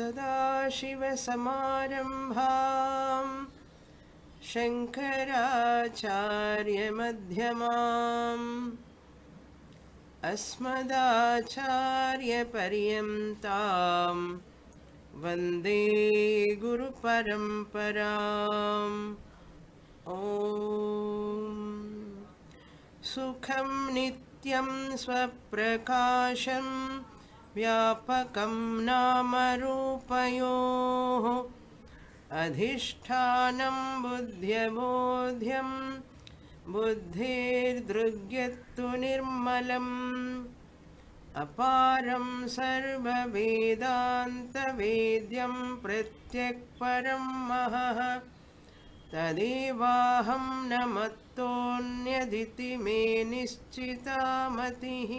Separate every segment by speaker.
Speaker 1: सदाशिवसमारम्भाम् शङ्कराचार्यमध्यमाम्। अस्मदाचार्यपर्यन्ताम्। वन्दे गुरुपरम्पराम्। ॐ। सुखं नित्यं स्वप्रकाशं व्यापकं नामरूपयोः अधिष्ठानं बुद्ध्यबोध्यं बुद्धिर्दृग्यत्तु निर्मलम् अपारं सर्ववेदान्तवेद्यं प्रत्यक्परं महः तदेवाहं न मत्तोऽन्यदिति मे निश्चिता मतिः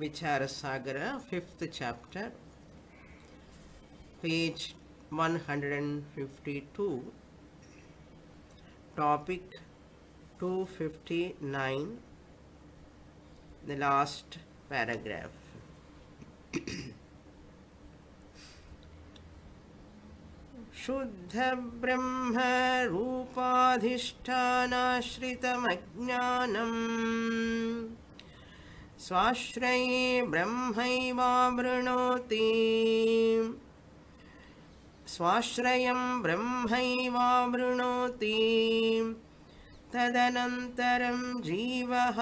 Speaker 1: Vicharasagar fifth chapter page 152 topic 259 the last paragraph. शुद्धब्रह्मरूपाधिष्ठानाश्रितमज्ञानम् स्वाश्रये ब्रह्मैवावृणोति स्वाश्रयं ब्रह्मैवावृणोति तदनन्तरं जीवः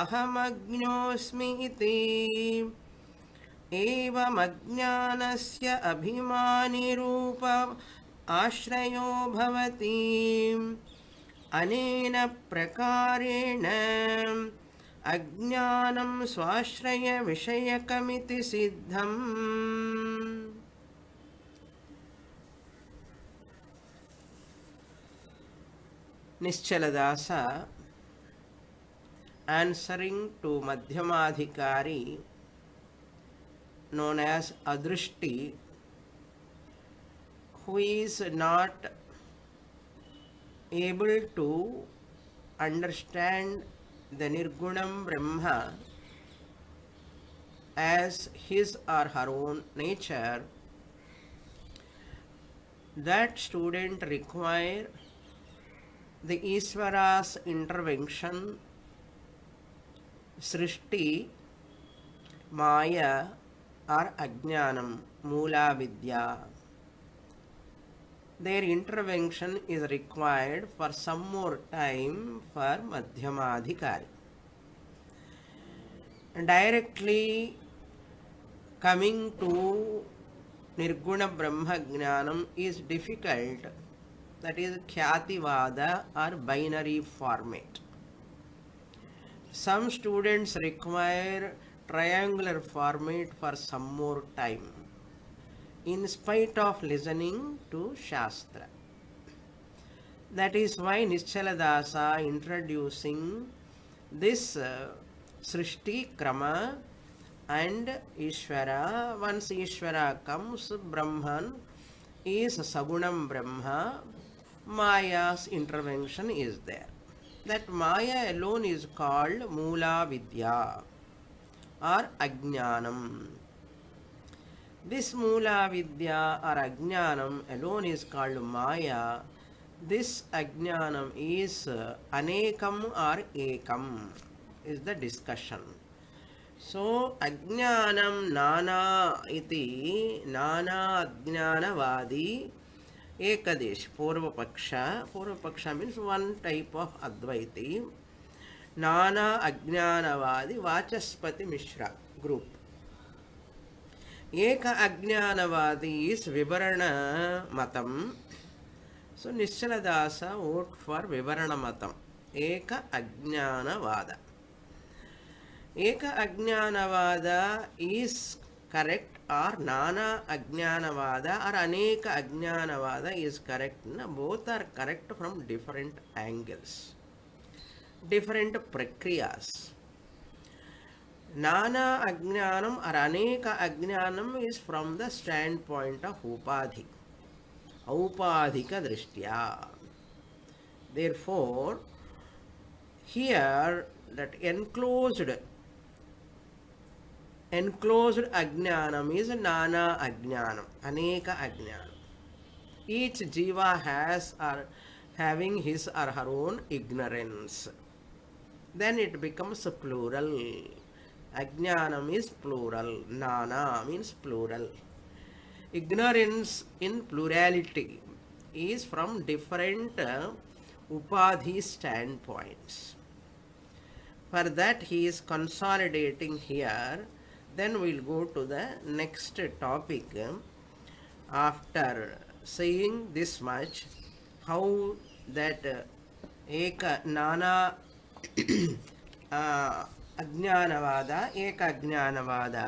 Speaker 1: अहमज्ञोऽस्मि इति। एवमज्ञानस्य अभिमानिरूप आश्रयो भवति। अनेन प्रकारेण अज्ञानम स्वाश्रय विषयकमिति सिद्धम। निश्चलदास आंसरिंग टू मध्यमाधिकारी known as अदृष्टि who is not able to understand the Nirgunam Brahma as his or her own nature that student require the Ishvara's intervention, Srishti, Maya or Ajnanam, Mula Vidya. Their intervention is required for some more time for Madhyamadhikari. Directly coming to Nirguna Brahma Jnanam is difficult that is Khyativada or binary format. Some students require triangular format for some more time in spite of listening to Shastra. That is why Nischaladasa introducing this uh, Srishti Krama and Ishvara. Once Ishvara comes, Brahman is Sagunam Brahma, Maya's intervention is there. That Maya alone is called Mula Vidya or Ajnanam. This Mula Vidya or Ajnanam alone is called Maya. This Ajnanam is uh, Anekam or Ekam is the discussion. So Ajnanam Nana iti Nana Ajnanavadi Ekadesh Purva Paksha. Purva Paksha means one type of Advaiti. Nana Ajnanavadi Vachaspati Mishra group. ಏಕ ಅಜ್ಞಾನವಾದಿ is ವಿವರಣ ಮತಂ so ನಿಶ್ಚಲದಾಸ vote for ವಿವರಣ ಮತಂ ಏಕ ಅಜ್ಞಾನವಾದ ಏಕ ಅಜ್ಞಾನವಾದ is correct R ನಾನಾ ಅಜ್ಞಾನವಾದ ಆರ್ ಅನೇಕ ಅಜ್ಞಾನವಾದ is correct both are correct from different angles different ಪ್ರಕ್ರಿಯಾಸ್ Nana Ajnanam or Aneka Ajnanam is from the standpoint of Upadhi, Aupadhika Drishtya. Therefore, here that enclosed enclosed ajnanam is nana ajnanam aneka ajnanam each jiva has or having his or her own ignorance then it becomes plural ajnanam is plural nana means plural. Ignorance in plurality is from different uh, upadhi standpoints. For that he is consolidating here. Then we'll go to the next topic. After saying this much how that uh, eka nana uh, ajnanavada eka ajnanavada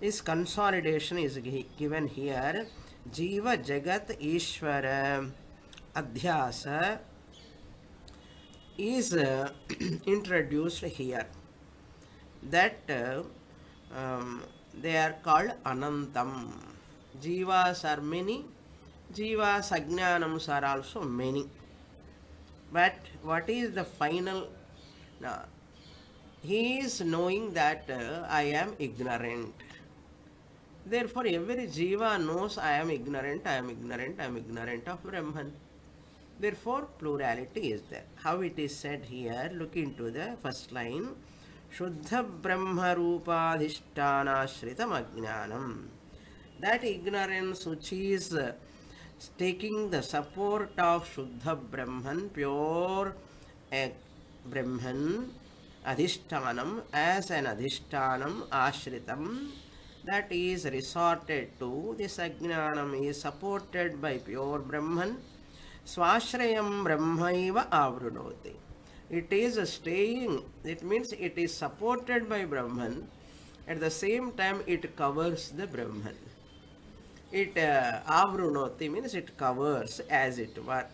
Speaker 1: this consolidation is given here jiva jagat ishvara adhyasa is uh, introduced here that uh, um, they are called anantam jivas are many jivas ajnanams are also many but what is the final now he is knowing that uh, i am ignorant therefore every jiva knows i am ignorant i am ignorant i am ignorant of brahman Therefore, plurality is there. How it is said here, look into the first line. Shuddha Brahma Rupadhishtanashritam Ajnanam. That ignorance which is uh, taking the support of Shuddha Brahman, pure uh, Brahman, Adhishtanam as an Adhishtanam, Ashritam, that is resorted to. This Ajnanam is supported by pure Brahman. స్వాశ్రయం బ్రహ్మైవ ఆవృణోతి it is staying it means it is supported by Brahman at the same time it covers the Brahman it ఆవృణోతి means it covers as it were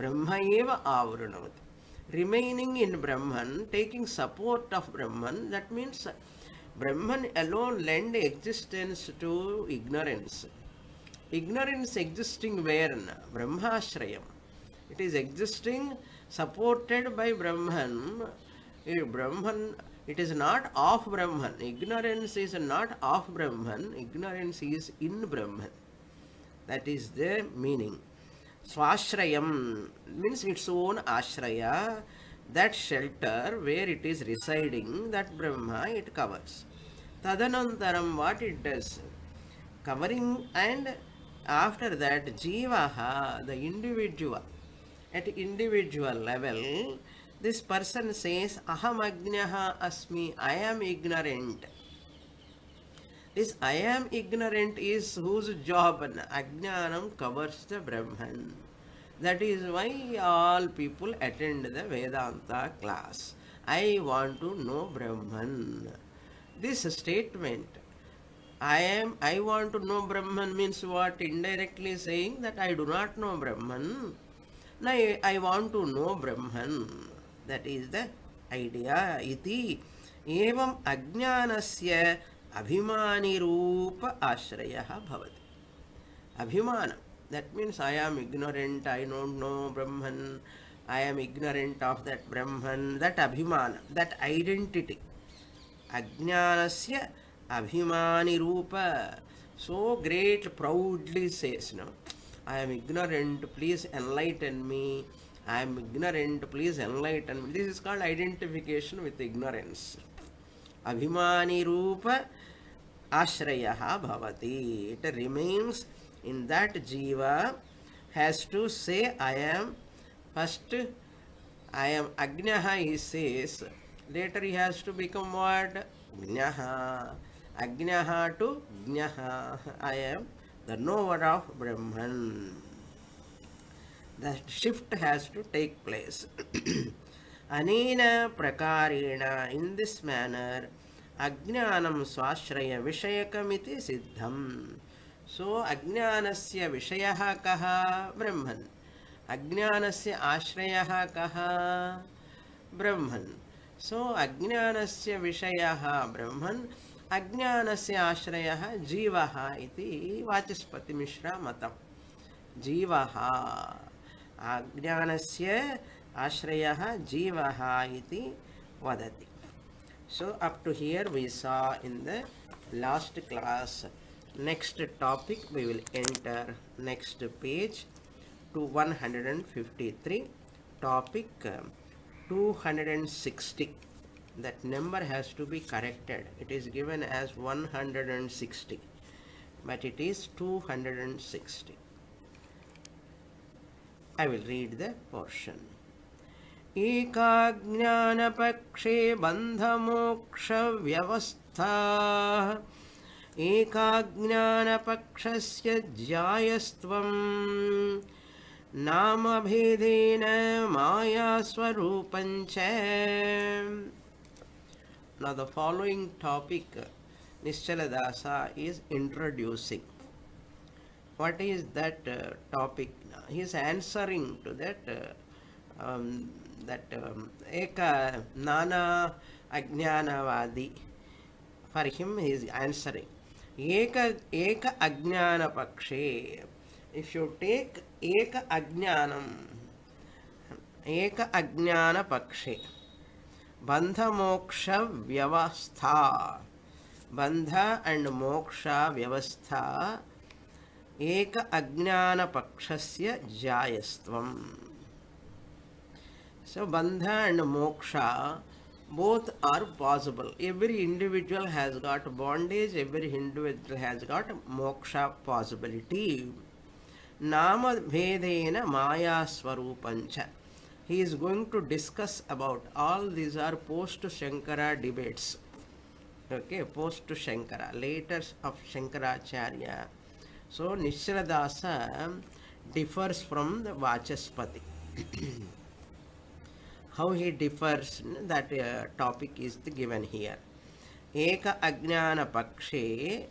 Speaker 1: బ్రహ్మ ఏవ ఆవృణోతి remaining remaining in Brahman, taking support of Brahman, that means Brahman alone lend existence to ignorance. Ignorance existing where? Brahmashrayam. It is existing supported by Brahman. Eh, Brahman, it is not of Brahman. Ignorance is not of Brahman. Ignorance is in Brahman. That is the meaning swashrayam means its own ashraya. That shelter where it is residing that brahma it covers. Tadanantaram what it does? Covering and after that jivaha the individual. At individual level this person says aham ajnaha asmi i am ignorant this i am ignorant is whose job ajnanam covers the brahman that is why all people attend the vedanta class i want to know brahman this statement I am I want to know Brahman means what? Indirectly saying that I do not know Brahman. No, I, I want to know Brahman. That is the idea. Iti evam ajnanasya అభిమాని రూప ఆశ్రయ భవతి. అభిమానం that means I am ignorant I don't know Brahman I am ignorant of that Brahman that అభిమానం that identity అజ్ఞానస్య అభిమానిరూప so great proudly says no I'm ignorant please enlighten me I'm ignorant please enlighten me this is called identification with ignorance అభిమాని రూప आश्रय it remains in that जीवा has to say I am first I am अग्नि later he has to become word अग्न अग्नि to ज्ञ I am the knower of Brahman the shift has to take place अन प्रकारेण in this manner अज्ञानं स्वाश्रयविषयकमिति सिद्धं सो अज्ञानस्य विषयः कः? ब्रह्मन्। अज्ञानस्य आश्रयः कः? ब्रह्मन्। सो अज्ञानस्य विषयः ब्रह्मन्। अज्ञानस्य आश्रयः जीवः इति वाचस्पतिमिश्रमतं जीवः। अज्ञानस्य आश्रयः जीवः इति वदति। So up to here we saw in the last class. Next topic we will enter next page to 153 topic um, 260 that number has to be corrected. It is given as 160 but it is 260 i will read the portion एकाज्ञानपक्षे बन्धमोक्षव्यवस्था एकाज्ञानपक्षस्य ज्यायस्त्वं नामभेदेन the following topic Nischaladasa is introducing. What is that uh, topic? He is answering to that uh, um, um, Nana Ajnanavadi. For him, he is answering. Eka, Eka Ajnana Pakshe. If you take Eka Ajnanam, Eka Ajnana Pakshe, Bandha Moksha Vyavastha, Bandha and Moksha Vyavastha, एक अज्ञानपक्षस्य जायस्त्वम् So bandha and moksha both are possible. Every individual has got bondage, every individual has got moksha possibility. Nama bhedena maya swarupancha. He is going to discuss about all these are post Shankara debates. Okay, post Shankara, later of Shankaracharya. So Nischaladasa differs from the Vachaspati. how he differs that uh, topic is given here. Eka ajnana pakshe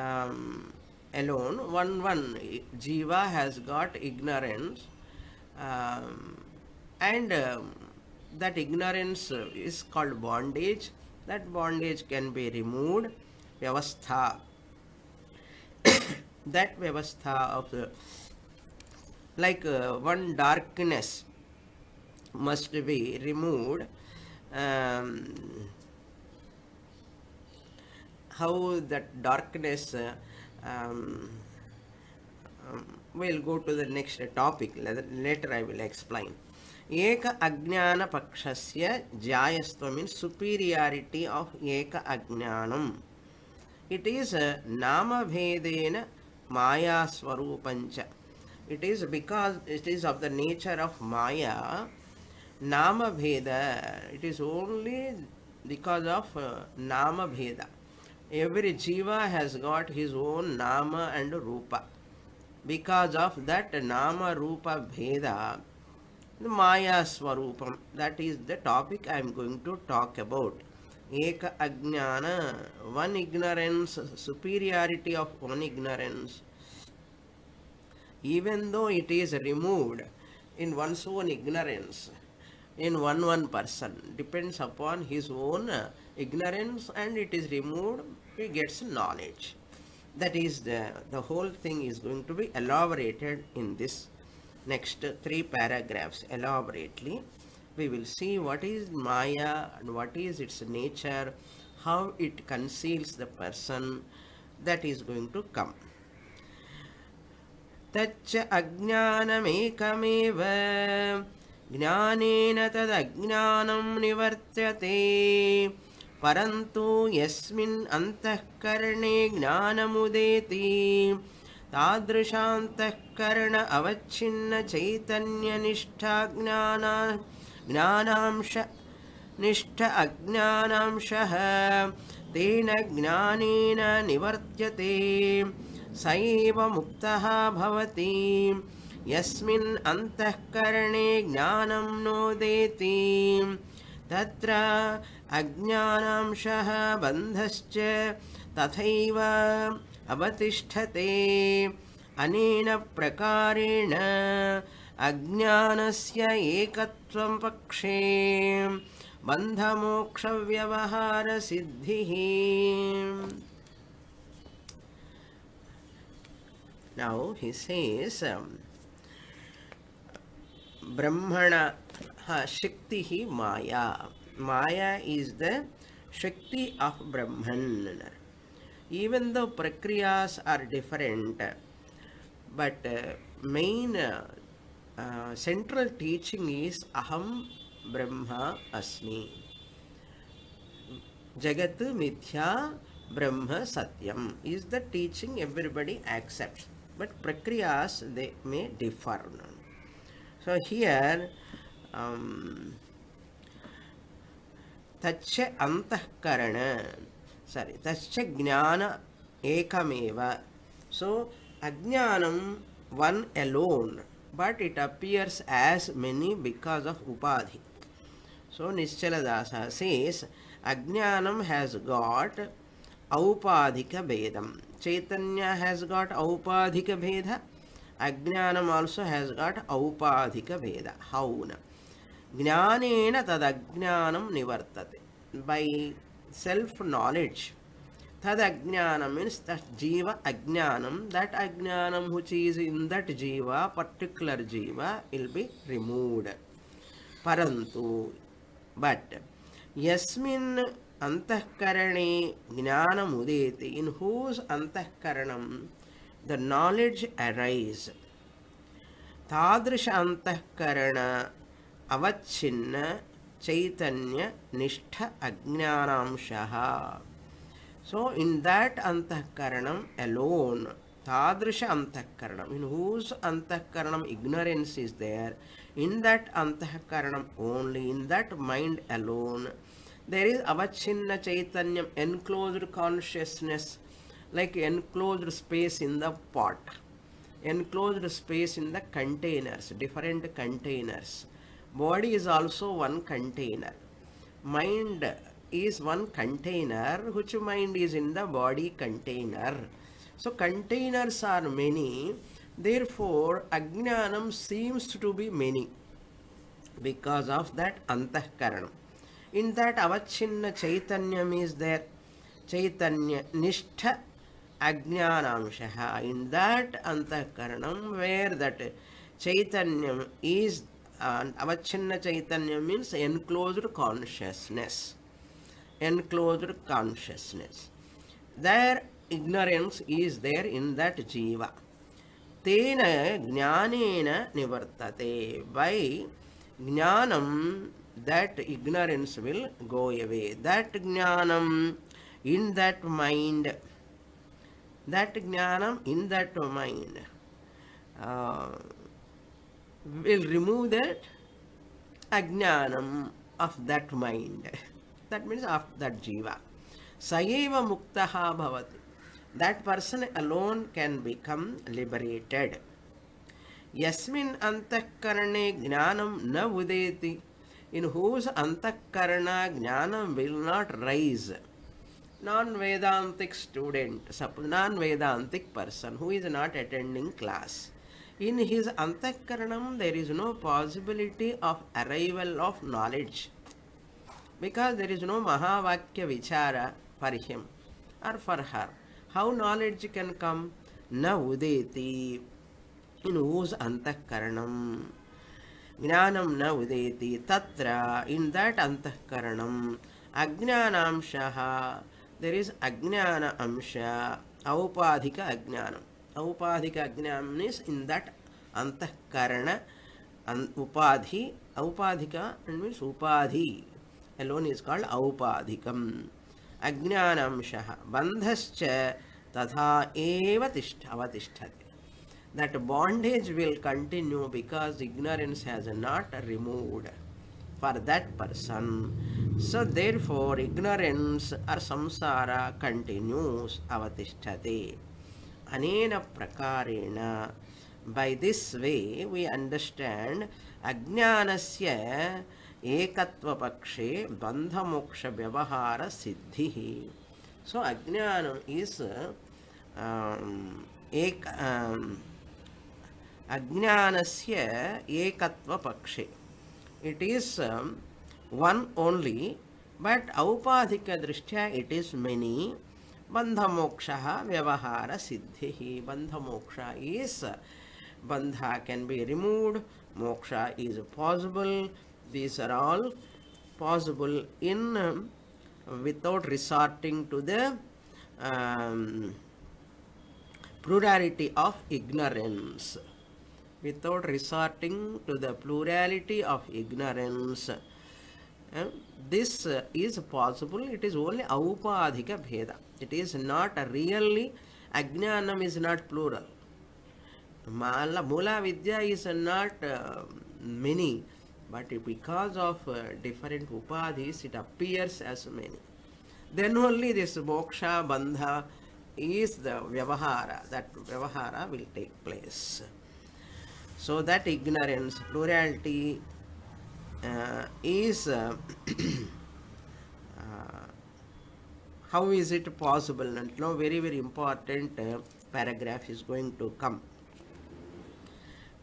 Speaker 1: um, alone one one jiva has got ignorance um, and um, that ignorance is called bondage. That bondage can be removed. Vyavastha. That vyavastha of the like uh, one darkness must be removed. Um, how that darkness uh, um, um, will go to the next topic later I will explain. Eka Ajnana Pakshasya Jayastva means superiority of Eka It is uh, Nama Bhedena Maya Swarupancha. It is because it is of the nature of Maya Nama Bheda, it is only because of uh, Nama Bheda. Every Jiva has got his own Nama and Rupa. Because of that Nama Rupa Bheda, the Maya Swarupam, that is the topic I am going to talk about. Ajnana, one ignorance, superiority of one ignorance. Even though it is removed in one's own ignorance, in one one person depends upon his own uh, ignorance and it is removed he gets knowledge that is the the whole thing is going to be elaborated in this next three paragraphs elaborately we will see what is maya and what is its nature how it conceals the person that is going to come तच्च अज्ञानमेकमेव ज्ञानेन तदज्ञानं निवर्त्यते परन्तु यस्मिन् अन्तःकरणे ज्ञानमुदेति। तादृशान्तःकरण अवच्छिन्नचैतन्यनिष्ठा ज्ञाना ज्ञानांश निष्ठ अज्ञानांशः तेन ज्ञानेन निवर्त्यते। स एव मुक्तः भवति यस्मिन् अन्तःकरणे ज्ञानं नोदेति। तत्र अज्ञानांशः बन्धश्च तथैव अवतिष्ठते। अनेन प्रकारेण अज्ञानस्य एकत्वं पक्षे बन्धमोक्षव्यवहारसिद्धिः। Um, ब्रह्मण शक्ति ही माया। माया इज़ द शक्ति ऑफ़ ब्रह्मण. Even the प्रक्रियास are different but main central teaching is अहम ब्रह्मा अस्मी। जगत मिथ्या ब्रह्म सत्यम is the teaching everybody accept but प्रक्रिया मे डिफर्न So here, um, तच्च अंतःकरण sorry तच्च ज्ञान एकमेव so ajnanam one alone but it appears as many because of upadhi so nischala says ajnanam has got aupadhika bedam chaitanya has got aupadhika bheda ಅಜ್ಞಾನಂ also has got ಔಪಾಧಿಕ ಭೇದ ಹೌನ. ಜ್ಞಾನೇನ ತದಜ್ಞಾನಂ ನಿವರ್ತತೆ. ಬೈ ಸೆಲ್ಫ್ ನಾಲೆಡ್ಜ್ ತದಜ್ಞಾನ means that ಜೀವ ಅಜ್ಞಾನಂ ದಟ್ ಅಜ್ಞಾನಂ ಹುಚ್ ಈಸ್ ಇನ್ ದಟ್ ಜೀವ ಪರ್ಟಿಕ್ಯುಲರ್ ಜೀವ ವಿಲ್ ಬಿ ರಿಮೂವ್ಡ್ ಪರಂತು ಬಟ್ ಯಸ್ಮಿನ್ ಜ್ಞಾನ ಜ್ಞಾನಮುದೇತಿ. ಇನ್ ಹೂಸ್ ಅಂತಃಕರಣಂ? the knowledge arise. Tadrisha antahkarana avachinna chaitanya nishtha ajnanamshaha. So in that antahkaranam alone, tadrisha antahkaranam, in whose antahkaranam ignorance is there, in that antahkaranam only, in that mind alone, there is avachinna chaitanyam, enclosed consciousness, like enclosed space in the pot. Enclosed space in the containers different containers. Body is also one container. Mind is one container. Which mind is in the body container? So containers are many. Therefore ajnanam seems to be many because of that antahkaranam in that avachinna chaitanyam is there. Chaitanya nishtha in that antahkaranam where that chaitanyam is uh, avachinna chaitanya means enclosed consciousness enclosed consciousness their ignorance is there in that jiva तेन ज्ञानेन निवर्तते by jnanam that ignorance will go away that jnanam in that mind that jnanam in that mind uh, will remove that ajnanam of that mind. That means of that jiva. Sayeva muktaha bhavati. That person alone can become liberated. Yasmin antakarane jnanam na udeti. In whose antakarana jnanam will not rise. non-Vedantic student, suppose non-Vedantic person who is not attending class. In his Antakaranam, there is no possibility of arrival of knowledge because there is no Mahavakya Vichara for him or for her. How knowledge can come? Na udeti in whose Antakaranam. Jnanam na udeti tatra in that Antakaranam. Ajnanamshaha there is अज्ञान अंश औपाधिक अज्ञान औपाधिक अज्ञान mean in that अंतकरण उपाधि औपाधिक mean उपाधि एलोन इज़ कॉल्ड औपाधिक अज्ञान अंश बंधश्च तथा अवतिषते that bondage will continue because ignorance has not removed for that person so therefore ignorance or samsara continues avatisthate अनेन प्रकारेण by this way we understand अज्ञानस्य एकत्वपक्षे बन्धमोक्षव्यवहारसिद्धिः so ajnanam is um, एक ekatva pakshe it is um, one only but aupadhika drishtya it is many. Bandha moksha vyavahara siddhi bandha moksha is bandha can be removed. Moksha is possible. These are all possible in um, without resorting to the um, plurality of ignorance without resorting to the plurality of ignorance. Uh, this uh, is possible, it is only aupadhika bheda. It is not really, ajnanam is not plural. Mala, Mula Vidya is not uh, many, but because of uh, different upadhis, it appears as many. Then only this moksha, bandha is the vyavahara, that vyavahara will take place So that ignorance, plurality uh, is uh, uh, how is it possible? And now very very important uh, paragraph is going to come.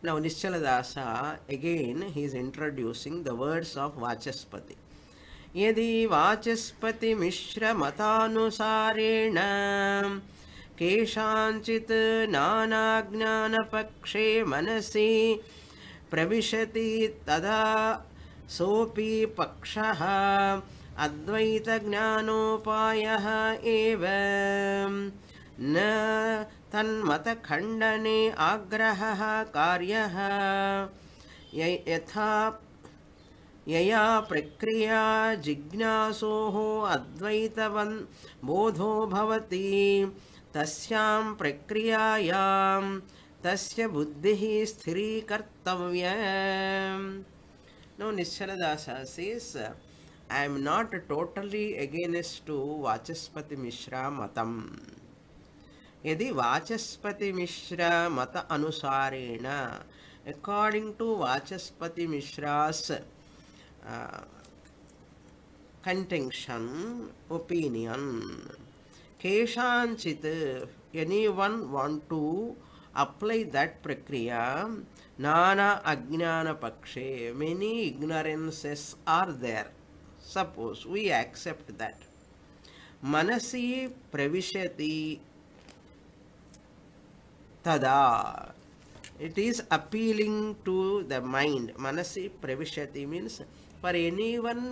Speaker 1: Now Nischaladasa again he is introducing the words of Vachaspati. यदि वाचस्पतिमिश्रमतानुसारेण केषाञ्चित् नानाज्ञानपक्षे मनसि प्रविशति तदा सोऽपि पक्षः अद्वैतज्ञानोपायः एव। न तन्मतखण्डने आग्रहः कार्यः। यथा यया प्रक्रिया जिज्ञासोः अद्वैतवन् बोधो भवति తస్యాం ప్రక్రియాయాం తస్య బుద్ధి స్థిరీకర్తవ్య. No Nischaldas says I'm not totally against to Vachaspati Mishra మతం. ఇది వాచస్పతి మిశ్ర మత అనుసారేణ according to Vachaspati Mishra's contention opinion केशांचित any one one to apply that प्रक्रिया, नाना अज्ञान पक्षे many ignorances are there suppose we accept that मनसी प्रविशति तदा. It is appealing to the mind मनसी प्रविशति means for any one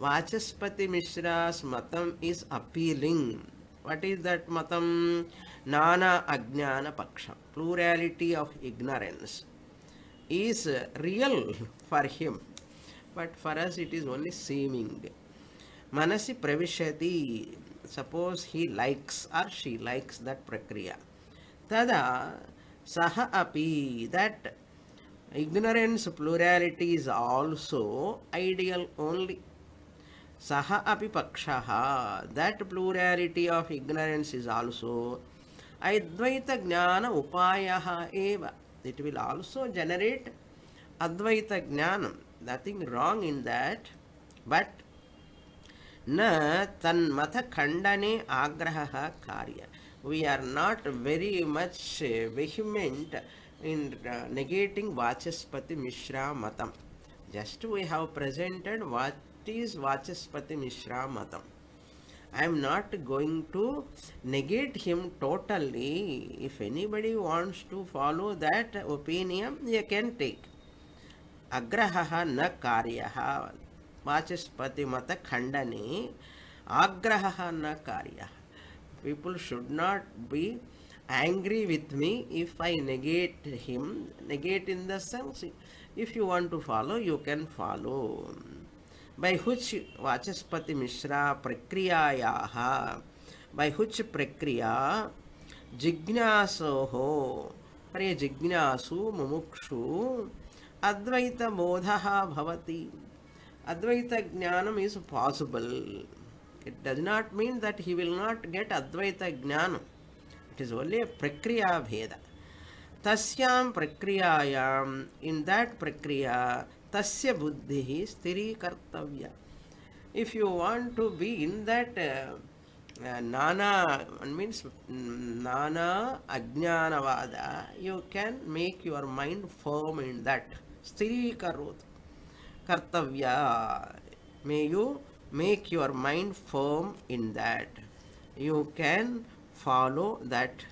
Speaker 1: Vachaspati Mishra मतम is appealing what is that matam nana ajnana paksha plurality of ignorance is real for him but for us it is only seeming manasi pravishati suppose he likes or she likes that prakriya tada saha api that ignorance plurality is also ideal only सह अभी पक्ष। That plurality of ignorance is also अद्वैत ज्ञान उपाय it will also generate अद्वैत ज्ञान nothing wrong in that but न तन्मतखंडने आग्रह कार्य। We are not very much vehement in negating Vachaspati Mishra मतम just we have presented watch is Vachaspati Mishra Matam. I am not going to negate him totally. If anybody wants to follow that opinion, you can take. अग्रहः न कार्यः वाचस्पतिमतखण्डने आग्रहः न कार्यः people should not be angry with me if I negate him. Negate in the sense, if you want to follow, you can follow. by which Vachaspati प्रक्रिया बै by प्रक्रिया जिज्ञासो। Jignasoho, अरे जिज्ञासु मुमुक्षु अद्वैत बोधः भवति। अद्वैत ज्ञानम is possible it does not mean that he will not get अद्वैत ज्ञान इट इज़ ओनली प्रक्रिया भेद. तस्यां प्रक्रियायां इन दैट प्रक्रिया Tasya Buddhi Stiri Kartavya. If you want to be in that uh, uh, Nana, means mm, Nana Ajnanavada, you can make your mind firm in that. Stiri Karot. Kartavya. May you make your mind firm in that you can follow that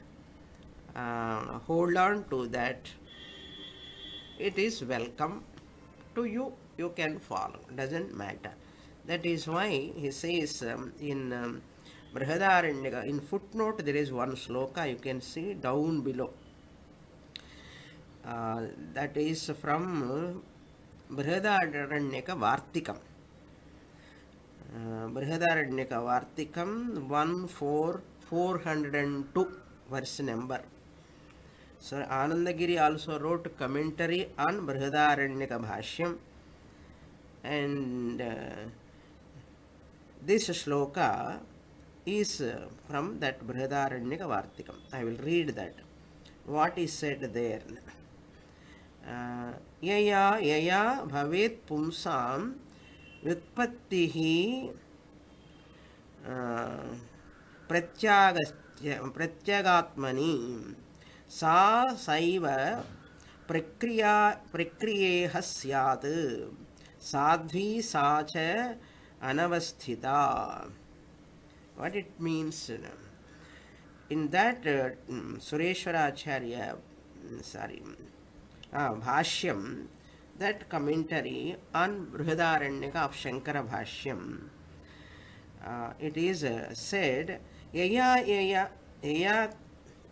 Speaker 1: uh, hold on to that it is welcome to you you can follow doesn't matter that is why he says um, in um, Brihadaranyaka. In footnote, there is one sloka you can see down below. Uh, that is from Brihadaranyaka Vartikam. Uh, Brihadaranyaka Vartikam 1 4 402 verse number. On Brihadaranyaka Bhashyam and uh, this shloka is uh, from that Brihadaranyaka Vartikam. I will read that. What is said there? Uh, यया यया भवेत् पुंसां व्युत्पत्तिः प्रत्यागत्य प्रत्यगात्मनि सा सैव प्रक्रिया प्रक्रियेह स्यात् साध्वी सा च अनवस्थिता what it means in that uh, sureshwaracharya sorry uh, bhashyam that commentary on brihadaranyaka of shankara bhashyam uh, it is uh, said yaya yaya yaya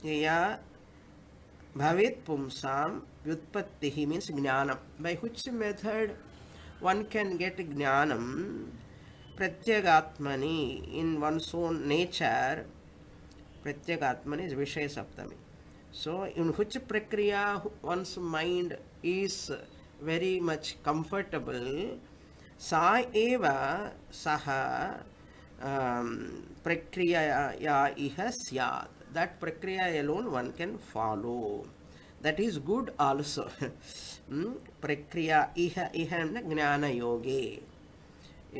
Speaker 1: yaya bhavit pumsam vyutpattihi means jnanam by which method one can get jnanam pratyagatmani in one's own nature pratyagatmani is vishaya saptami so in which prakriya one's mind is very much comfortable eva saha um, prakriya iha syat that prakriya alone one can follow that is good also Hmm? prakriya iha iha jnana yoge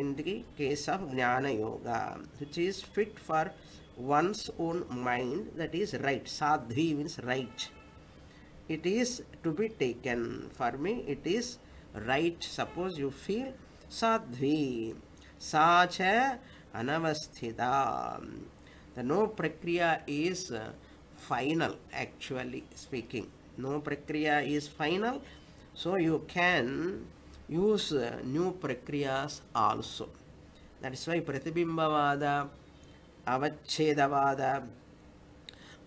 Speaker 1: in the case of jnana yoga which is fit for one's own mind that is right sadhvi means right it is to be taken for me it is right suppose you feel sadhvi sacha anavasthita the no prakriya is uh, final actually speaking. No prakriya is final so you can use uh, new prakriyas also. That is why pratibimbavada avachedavada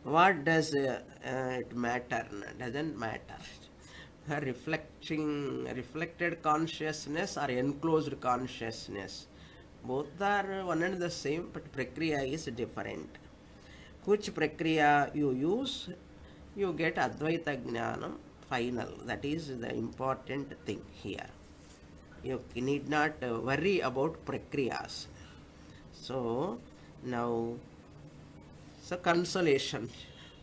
Speaker 1: what does uh, uh, it matter? Doesn't matter. Reflecting reflected consciousness or enclosed consciousness both are one and the same but prakriya is different. Which prakriya you use? You get advaita jnanam final. That is the important thing here. You need not worry about prakriyas so now so consolation.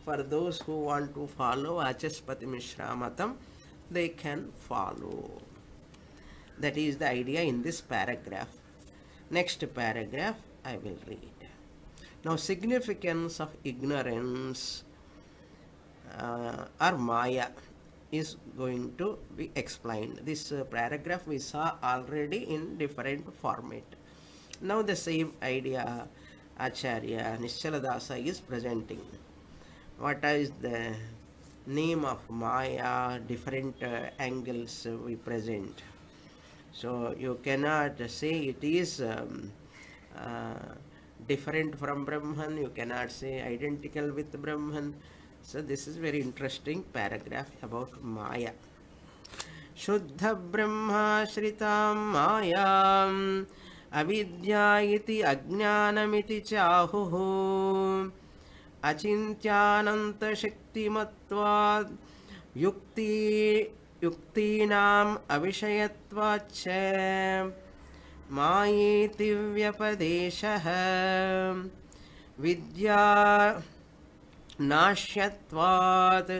Speaker 1: For those who want to follow Vachaspati Mishra Matam, they can follow. That is the idea in this paragraph. Next paragraph I will read. Now significance of ignorance uh, or Maya is going to be explained. This uh, paragraph we saw already in different format. Now the same idea Acharya Nischaladasa is presenting. What is the name of Maya, different uh, angles we present. So you cannot say it is um, uh, different from Brahman, you cannot say identical with Brahman. So this is very interesting paragraph about Maya. शुद्धब्रह्माश्रितां मायाम् अविद्या इति अज्ञानमिति चाहुः अचिन्त्यानन्तशक्तिमत्वात् युक्ति युक्तीनाम् अविषयत्वाच्च मायेति व्यपदेशः विद्या नाश्यत्वात्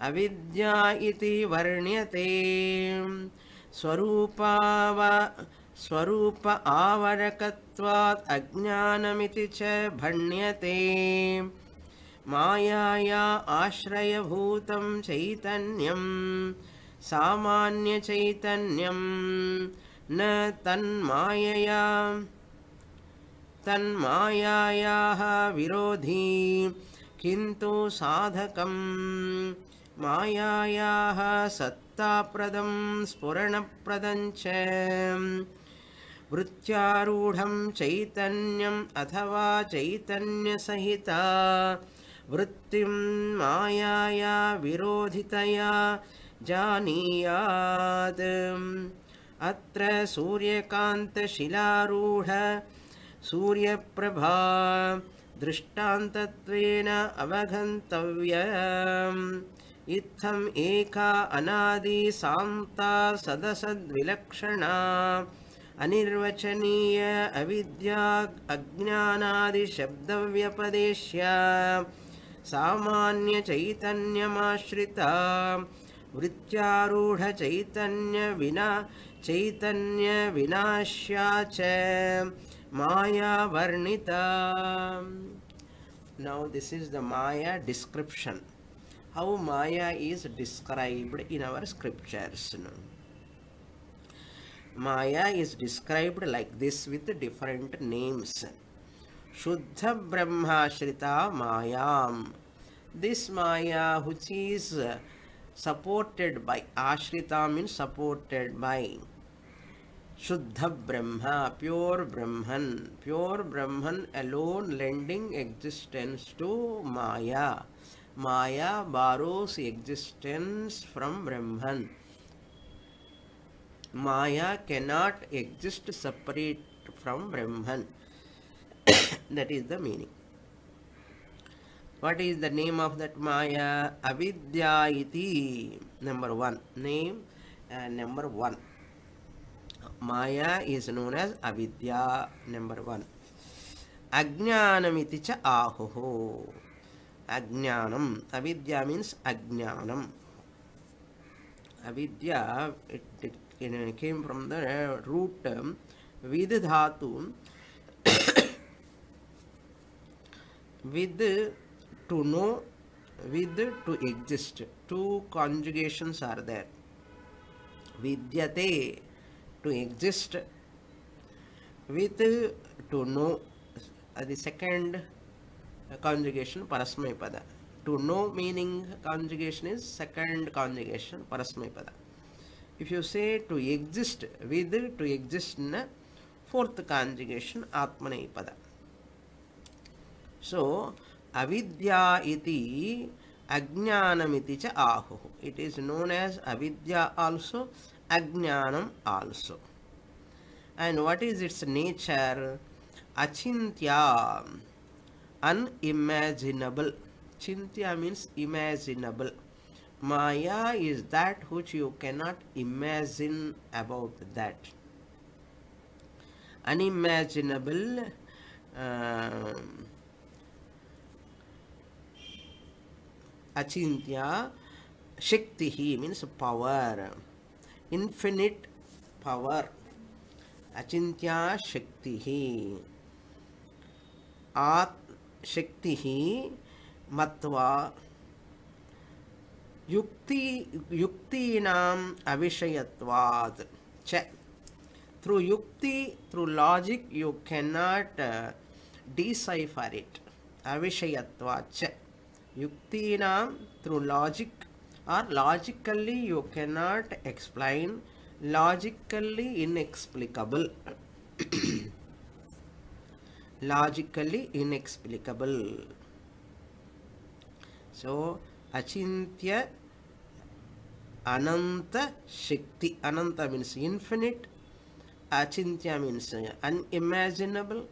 Speaker 1: अविद्या इति वर्ण्यते। स्वरूपाव स्वरूप आवरकत्वात् अज्ञानमिति च भण्यते मायाया आश्रयभूतं चैतन्यं सामान्यचैतन्यं न तन्मायया तन्मायायाः विरोधी किन्तु साधकं मायायाः सत्ताप्रदं स्फुरणप्रदं च। वृत्त्यारूढं चैतन्यम् अथवा चैतन्यसहिता वृत्तिं मायाया विरोधितया जानीयात्। अत्र सूर्यकान्तशिलारूढ सूर्यप्रभा दृष्टान्तत्वेन अवगन्तव्यम् इत्थम् एका अनादि सान्ता सदसद्विलक्षणा अनिर्वचनीय अविद्या अज्ञानादिशब्दव्यपदेश्य सामान्यचैतन्यमाश्रिता वृत्यारूढचैतन्यविना चैतन्यविनाश्या च मायावर्णिता नौ दिस् इस् द माया description how Maya is described in our scriptures Maya is described like this with different names शुद्धब्रह्माश्रिता मायां this Maya which is Supported by Ashrita means supported by Shuddha Brahma, pure Brahman, pure Brahman alone lending existence to Maya. Maya borrows existence from Brahman. Maya cannot exist separate from Brahman. that is the meaning. What is the name of that Maya? Avidya iti. Number one. Name uh, number one. Maya is known as avidya. Number one. Ajnanamiti cha ahuhu. Ajnanam. Avidya means ajnanam. Avidya, it, came from the root um, vidhatu. with to know, with to exist. Two conjugations are there. Vidyate to exist with to know the second conjugation parasmay pada to know meaning conjugation is second conjugation parasmay pada if you say to exist with to exist in fourth conjugation atmanai pada so अविद्या इति अज्ञानमिति च आहु। It is known as अविद्या also अज्ञानम also and what is its nature अचिंत्या unimaginable चिंत्या means imaginable Maya is that which you can not imagine about that unimaginable achintya shakti means power infinite power achintya shakti आत् शक्तिः मत्वा युक्ति युक्तीनाम् अविषयत्वात् च through yukti through logic you cannot uh, decipher it avishayatva cha युक्ति नाम through logic और logically you can not explain logically inexplicable logically inexplicable so अचिंत्य अनंत शक्ति अनंत मीन्स इन्फिनिट अचिंत्य मीन्स अनइमेजिनेबल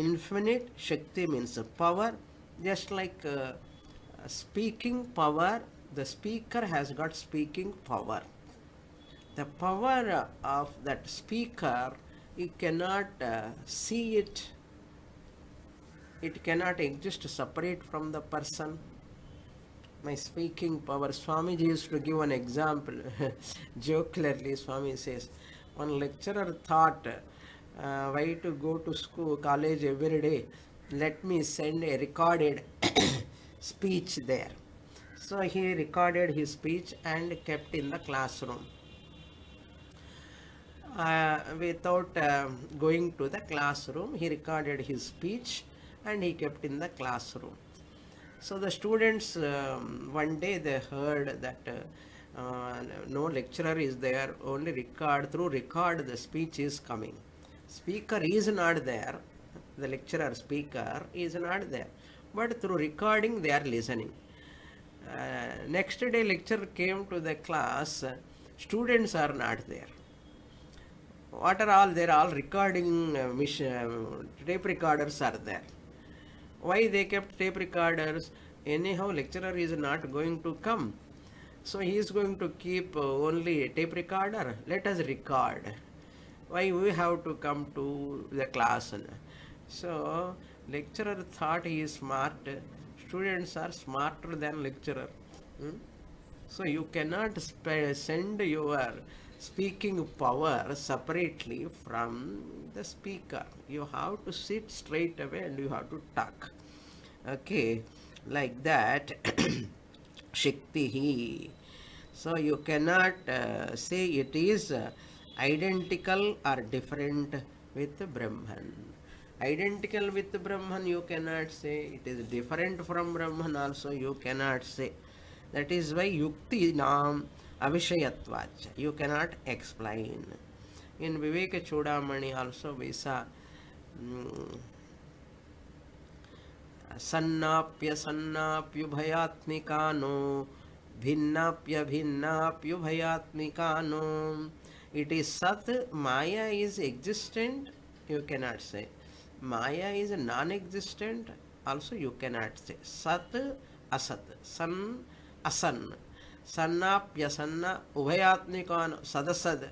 Speaker 1: इन्फिनिट शक्ति means power just like speaking power the speaker has got speaking power. The power of that speaker you cannot uh, see it. It cannot exist separate from the person. My speaking power swamiji used to give an example. Jocularly swami says one lecturer thought uh, why to go to school college every day? Let me send a recorded speech there. So he recorded his speech and kept in the classroom. Uh, without um going to the classroom he recorded his speech and he kept in the classroom. So the students um, one day they heard that uh, uh, no lecturer is there only record through record the speech is coming. Speaker is not there the lecturer speaker is not there but through recording they are listening. Uh, next day lecture came to the class uh, students are not there. What are all there all recording uh, uh, tape recorders are there. Why they kept tape recorders? Anyhow lecturer is not going to come. So he is going to keep uh, only tape recorder. Let us record. Why we have to come to the class? So lecturer thought he is smart. Students are smarter than lecturer. Hmm? so you cannot send your speaking power separately from the speaker. You have to sit straight away and you have to talk. Okay like that shakti so you cannot uh, say it is uh, identical or different with brahman identical with brahman you cannot say it is different from brahman also you cannot say that is why yukti nam avishayatvacha you cannot explain in viveka chudamani also we saw mm, सन्नाप्यसन्नाप्युभयात्मिकानो भिन्नाप्यभिन्नाप्युभयात्मिकानो it is sat maya is existent you cannot say maya is non-existent also you cannot say sat asat san asan sannapyasanna ubhayatmikan sadasad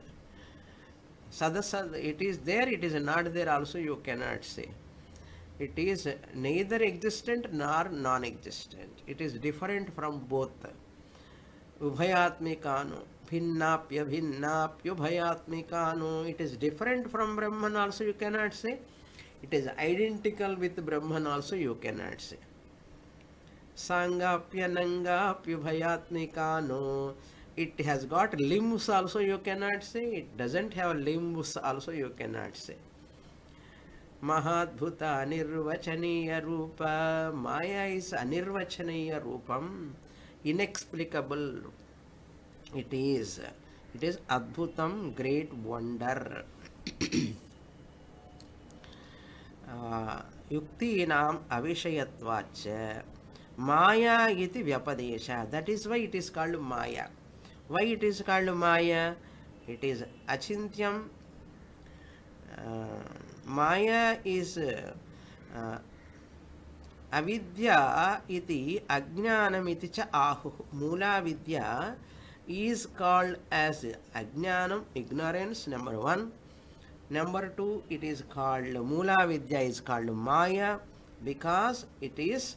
Speaker 1: sadasad it is there it is not there also you cannot say it is neither existent nor non-existent it is different from both ubhayatmikano bhinnapya bhinnapyubhayatmikano it is different from brahman also you cannot say it is identical with Brahman also you cannot say. Sangapyanangapyubhayatmikano. It has got limbs also you cannot say. It doesn't have limbs also you cannot say. Mahadbhuta Anirvachaniya Rupa. Maya is Anirvachaniya रूपम Inexplicable. It is. It is it great wonder. யுக்தீனாம் அவிஷயத்வாச்ச. மாயா இது வியபதேஷா that is why it is called Maya. Why it is called Maya? It is அச்சிந்தியம். Maya is அவித்யா இது அஜானம் இது ச ஆஹு. மூலா வித்யா is called as Ajnanam, ignorance, number one. Number two, it is called Mula Vidya is called Maya because it is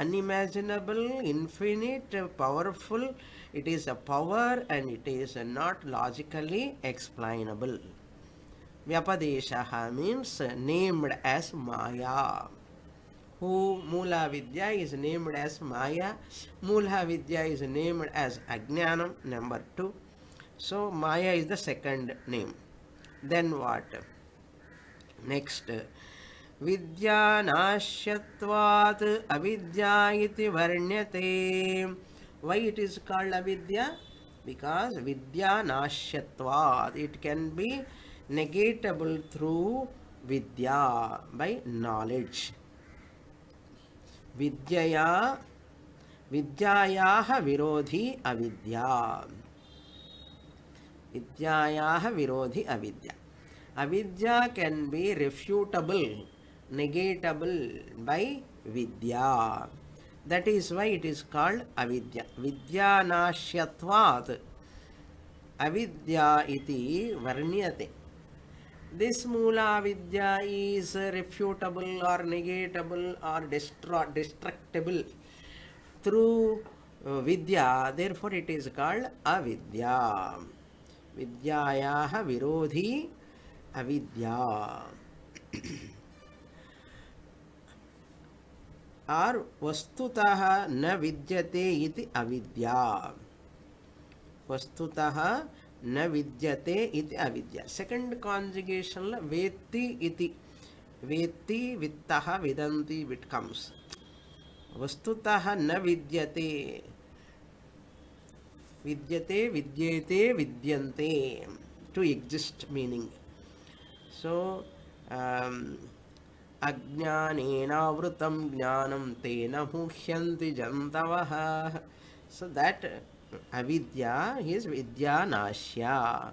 Speaker 1: unimaginable, infinite, powerful. It is a power and it is not logically explainable. Vyapadeshaha means named as Maya. Who Mula Vidya is named as Maya. Mula Vidya is named as Ajnanam, number two. So Maya is the second name. Then what? Next. विद्यानाश्यत्वात् अविद्या इति वर्ण्यते why it is called avidya because vidya nashyatvat it can be negatable through vidya by knowledge vidyaya विद्यायाः विरोधी अविद्या विद्या विरोधी अविद्या अविद्या can be refutable negatable by Vidya that is why it is called अविद्या विद्यानाश्यवाद अविद्या इति वर्ण्यते दिस मूला विद्या is refutable or negatable or destructible through Vidya there it is called अविद्या विद्यायाः विरोधी अविद्या। और वस्तुतः न विद्यते इति अविद्या। वस्तुतः न विद्यते इति अविद्या। सेकंड कॉन्जुगेशन वेत्ति इति। वेत्ति, वित्तः विदंती विट कम्स। वस्तुतः न विद्यते। vidyate vidyate vidyante to exist meaning so um, अज्ञानेनावृतं ज्ञानं तेन मुह्यन्ति जन्तवः so that avidya is vidya nashya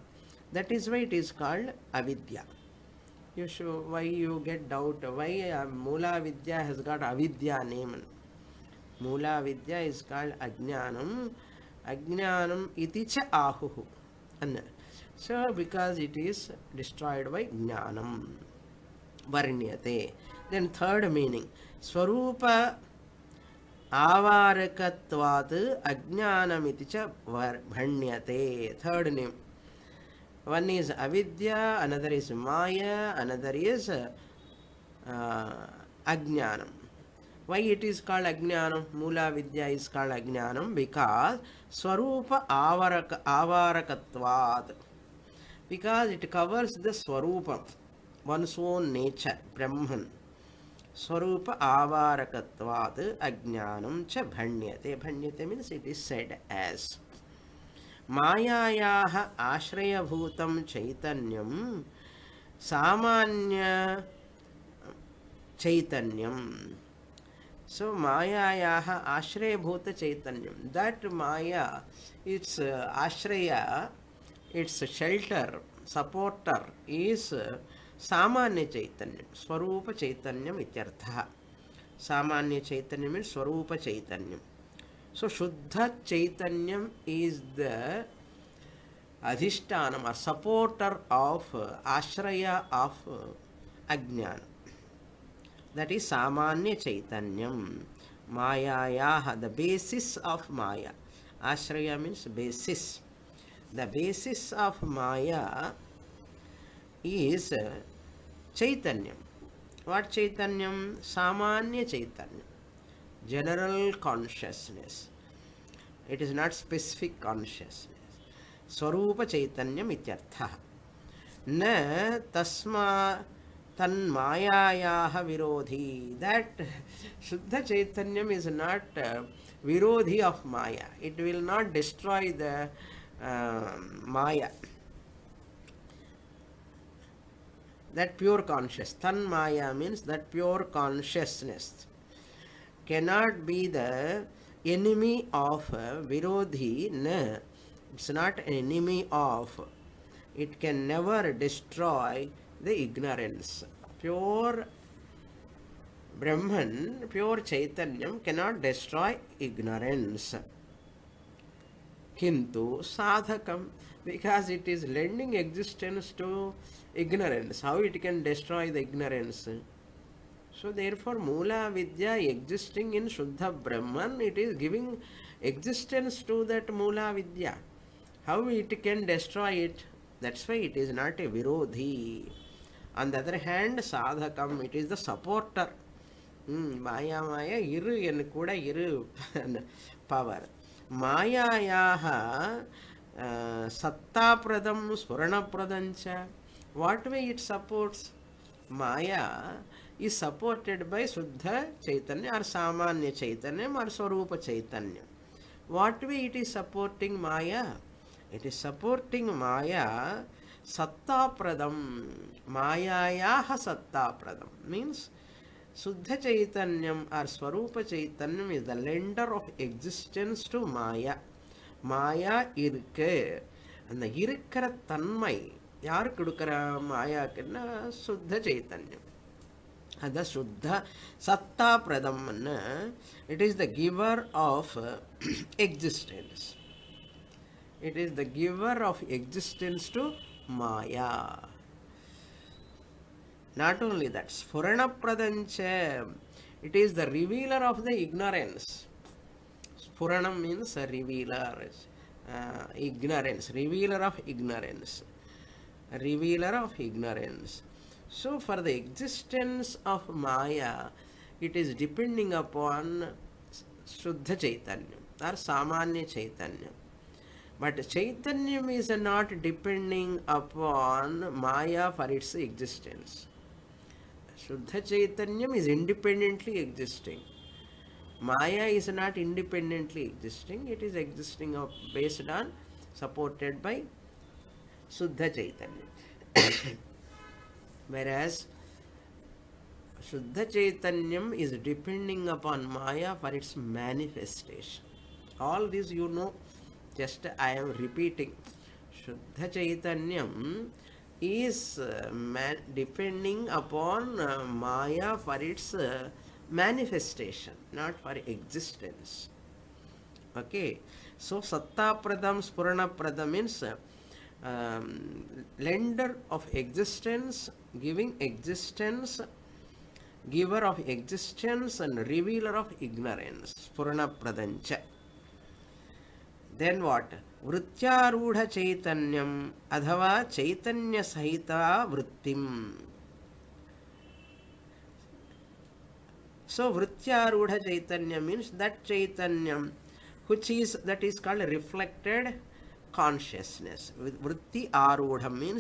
Speaker 1: that is why it is called avidya you show why you get doubt why uh, mula vidya has got avidya name mula vidya is called ajnanam Ajnanam iti cha ahuhu. And so because it is destroyed by Jnanam. Varnyate. Then third meaning. Swarupa avarakatvat ajnanamiti cha bhanyate. Third name. One is avidya, another is maya, another is uh, ajnanam. Why it is called ajnanam? Mula vidya is called ajnanam because swarupa avaraka, avarakatvat. Because it covers the swarupa, one's own nature, Brahman. स्वरूप आवारकत्वात् अज्ञानं च भण्यते भण्यते means it is said as मायायाः आश्रयभूतं चैतन्यं सामान्य so mayayaha ashrayabhuta chaitanyam. That maya, its uh, ashraya, its shelter, supporter is सामान्य चैतन्य स्वरूप चैतन्यम इत्यर्थ सामान्य चैतन्य मीन स्वरूप चैतन्यम सो शुद्ध चैतन्यम इज़ द अधिष्ठान सपोर्टर ऑफ़ आश्रय ऑफ़ अज्ञान That is Samanya Chaitanyam. Mayayaha, the basis of Maya. Ashraya means basis. The basis of Maya is uh, Chaitanyam. What Chaitanyam? Samanya Chaitanyam. general consciousness. It is not specific consciousness. Swarupa Chaitanyam ityartha. Na tasma tanmayayaha virodhi. That Shuddha Chaitanyam is not uh, virodhi of Maya. It will not destroy the uh, Maya. That pure conscious. Tanmaya means that pure consciousness cannot be the enemy of virodhi na it's not an enemy of it can never destroy the ignorance pure brahman pure chaitanyam cannot destroy ignorance kintu sadhakam because it is lending existence to ignorance how it can destroy the ignorance so therefore, Mula Vidya existing in Shuddha Brahman, it is giving existence to that Mula Vidya. How it can destroy it? That's why it is not a Virodhi. on the other hand sadhakam it is the supporter மாயா மாயா இரு என்று கூட இரு power மாயாயாக சத்தாப்பிரதம் ஸ்வரணப்பிரதஞ்ச what way it supports Maya is supported by Suddha Chaitanya or Samanya Chaitanyam or Swarupa Chaitanyam. What way it is supporting Maya? It is supporting Maya Sattapradam Mayayaha Sattapradam. Means Shuddha Chaitanyam or Swarupa Chaitanyam is the lender of existence to Maya. Maya இருக்கு அந்த இருக்கிற தன்மை யார் கொடுக்குற மாயாக்குன்னா சுத்த சைத்தன்யம் the Shuddha Satta Pradamana, it is the giver of existence. It is the giver of existence to Maya. Not only that, Spurana Pradancha, it is the revealer of the ignorance. Spuranam means a revealer, uh, ignorance, revealer of ignorance. Revealer of ignorance. So, for the existence of Maya, it is depending upon Shuddha Chaitanya or Samanya Chaitanya. But Chaitanyam is not depending upon Maya for its existence. Shuddha Chaitanyam is independently existing. Maya is not independently existing, it is existing of, based on, supported by Shuddha Chaitanya. Whereas Shuddha Chaitanyam is depending upon Maya for its manifestation. All this you know, just I am repeating. Shuddha Chaitanyam is uh, man- depending upon uh, Maya for its uh, manifestation, not for existence. Okay, so Satta Pradam Spurana Pradam means um, lender of existence, giving existence, giver of existence, and revealer of ignorance. Spurana Pradancha. Then what? वृत्ारूढ़ चैतन्यम अथवा चैतन्य सहिता वृत्तिम। So वृत्ारूढ़ चैतन्य means that चैतन्यम which is that is called reflected consciousness वृत्ति आरूढ़ mean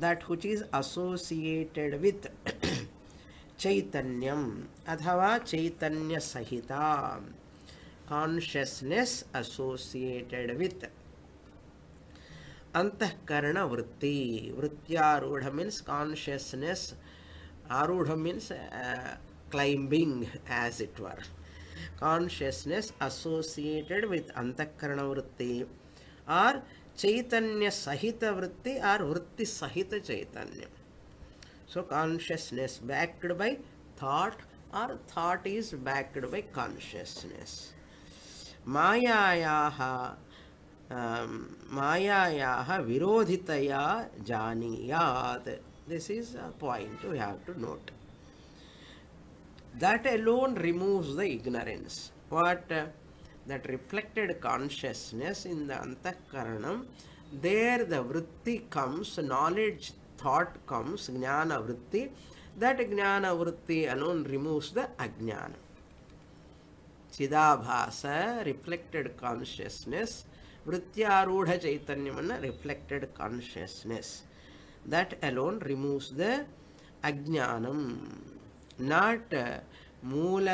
Speaker 1: that which is associated with चैतन्यम अथवा चैतन्य सहिता consciousness associated with ಅಂತಃಕರಣ ವೃತ್ತಿ ವೃತ್ಯಾರೂಢ means consciousness Arudha means climbing as it var consciousness associated with ಅಂತಃಕರಣ ವೃತ್ತಿ ಆರ್ ಚೈತನ್ಯ ಸಹಿತ ವೃತ್ತಿ ಆರ್ ವೃತ್ತಿ ಸಹಿತ ಚೈತನ್ಯ so consciousness backed by thought R thought is backed by consciousness मायायाः मायायाः विरोधितया जानीयात् this is a point we have to note that alone removes the ignorance what uh, that reflected consciousness in the antakaranam there the vritti comes knowledge thought comes jnana vritti that jnana vritti alone removes the ajnana chidabhasa reflected consciousness ವೃತ್ಯಾರೂಢ ಚೈತನ್ಯವನ್ನು reflected consciousness that alone removes the ಅಜ್ಞಾನಂ not ಮೂಲ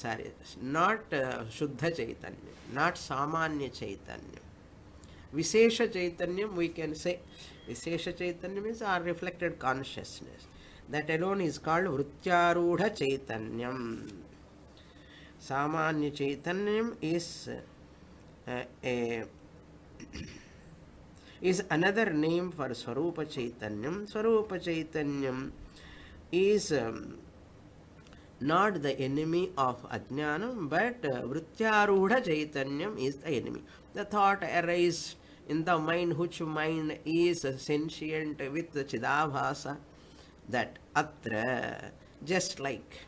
Speaker 1: sorry not ಶುದ್ಧ ಚೈತನ್ಯ not ಸಾಮಾನ್ಯ ಚೈತನ್ಯ ವಿಶೇಷ ಚೈತನ್ಯಂ we can say ವಿಶೇಷ ಚೈತನ್ಯ means or reflected consciousness that alone is called ವೃತ್ಯಾರೂಢ ಚೈತನ್ಯಂ Samanya Chaitanyam is uh, a is another name for Swarupa Chaitanyam. Swarupa Chaitanyam is um, not the enemy of Ajnanam, but uh, Vrityaruda Chaitanyam is the enemy. The thought arises in the mind, which mind is sentient with the Chidabhasa, that Atra, just like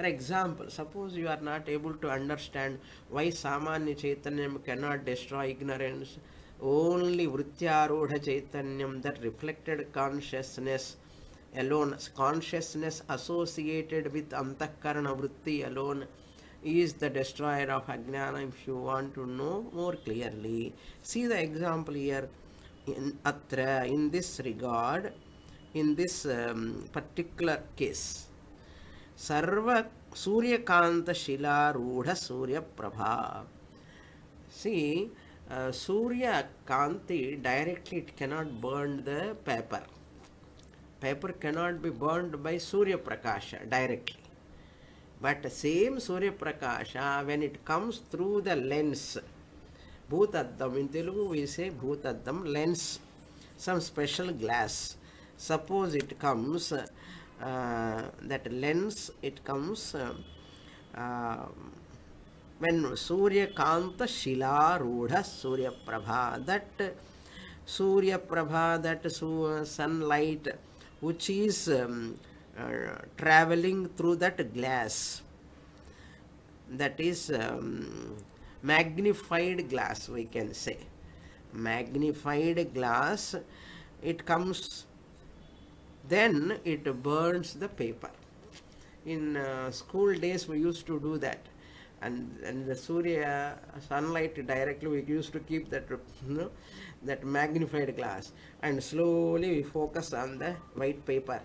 Speaker 1: for example, suppose you are not able to understand why Samanya Chaitanyam cannot destroy ignorance, only Vrityarudha Chaitanyam, that reflected consciousness alone, consciousness associated with Antakarana Vritti alone is the destroyer of Ajnana. If you want to know more clearly, see the example here in Atra, in this regard, in this um, particular case. సర్వ సూర్యకాంత శిలారూఢ సూర్యప్రభా C సూర్య కాంతి directly it cannot burn the paper paper cannot be burned by సూర్యప్రకాశ directly but same సూర్యప్రకాశ when it comes through the lens భూతద్దం in Telugu వేసే భూతద్దం lens some special glass suppose it comes uh, that lens it comes uh, uh, when Surya Kanta Shila Rudha Surya Prabha that Surya Prabha that sunlight which is um, traveling through that glass that is um, magnified glass we can say. Magnified glass it comes then it burns the paper. In uh, school days we used to do that. And and the surya sunlight directly we used to keep that you know, that magnified glass. And slowly we focus on the white paper.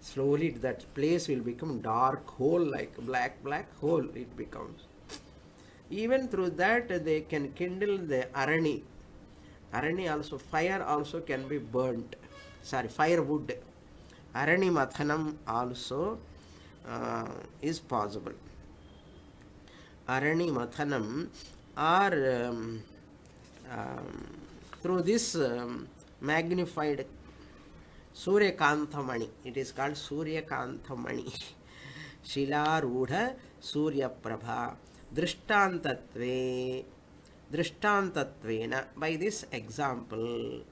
Speaker 1: Slowly that place will become dark hole like black black hole it becomes. Even through that they can kindle the arani. Arani also fire also can be burnt. Sorry firewood Arani Mathanam also uh, is possible. Arani Mathanam or um, um, through this um, magnified Surya Kanthamani. It is called Surya Kanthamani. Shila Rudha Surya Prabha Drishtantatve Drishtantatvena by this example.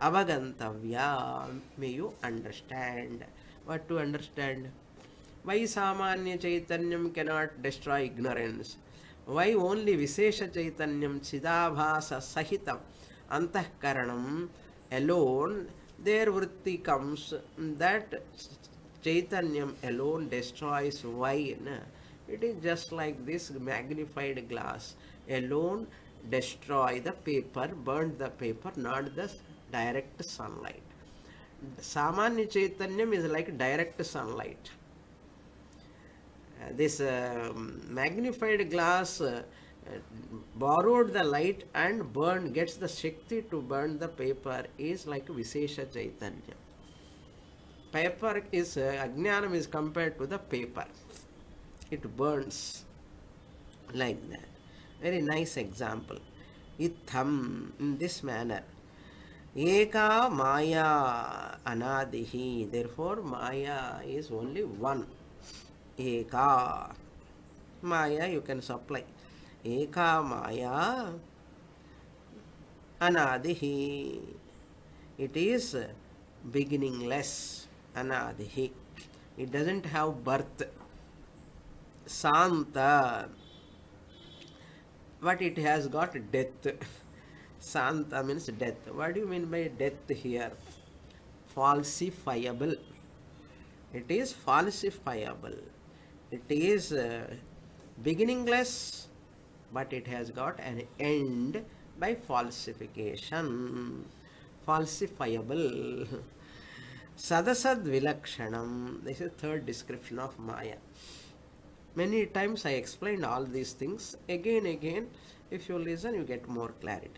Speaker 1: Avagantavya, may you understand. What to understand? Why Samanya Chaitanyam cannot destroy ignorance? Why only Vishesha Chaitanyam Chidabhasa Sahitam Antahkaranam alone their vritti comes that Chaitanyam alone destroys wine. It is just like this magnified glass alone destroy the paper, burn the paper, not the direct sunlight. Samanya Chaitanyam is like direct sunlight. Uh, this uh, magnified glass uh, borrowed the light and burn gets the shakti to burn the paper is like Vishesha Chaitanya. Paper is uh, Ajnanam is compared to the paper. It burns like that. Very nice example. Itham in this manner. ఏకా మాయా అనాదిహి. Therefore మాయా is only one ఏకా మాయా you can supply ఏకా మాయా అనాదిహి. It is beginningless అనాదిహి. It doesn't have birth Shanta. But it has got death Santa means death. What do you mean by death here? Falsifiable. It is falsifiable. It is uh, beginningless, but it has got an end by falsification. Falsifiable. Sadasad Vilakshanam. This is third description of Maya. Many times I explained all these things. Again, again, if you listen, you get more clarity.